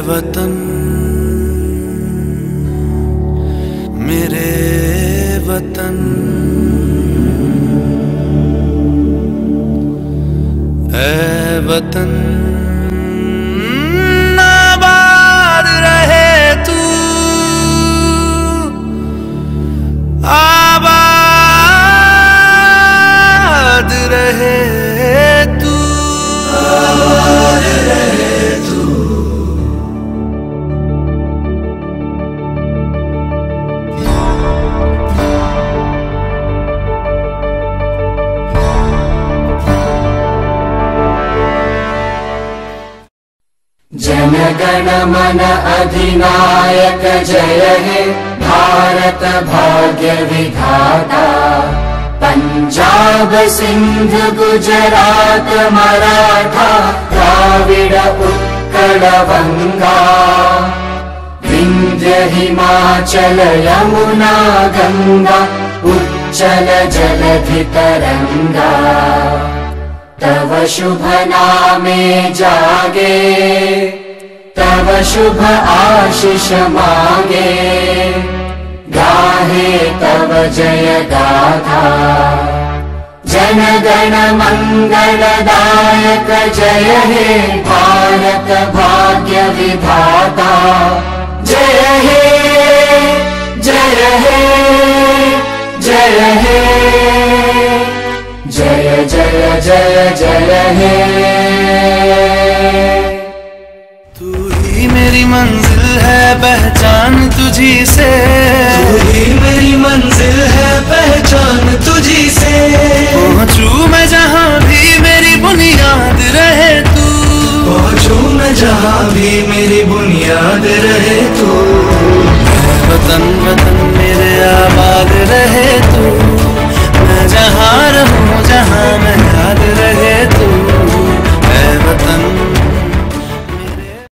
वतन मेरे वतन। ऐ वतन आबाद रहे तू। आबाद रहे जनगण मन अधिनायक जय हे भारत भाग्य विधाता। पञ्जाब सिन्ध गुजरात मराठा द्राविड उत्कल वङ्गा विन्ध्य हिमाचल यमुना गङ्गा उच्चल जलधि तरङ्गा तव शुभ नामे जागे शुभ आशिष मागे। गाहे तव जय गाथा। जनगण मङ्गलदायक जय हे भारत भाग्य विधाता। जय हे जय हे जय हे। जय जय जय जय हे मंजिल है पहचान तुझी से। तू ही मेरी मंजिल है पहचान तुझी से। पहुंचू मैं जहाँ भी मेरी बुनियाद रहे तू। पहुंचू मैं जहाँ भी मेरी बुनियाद रहे तू। वतन वतन मेरे आबाद रहे तू। मैं जहाँ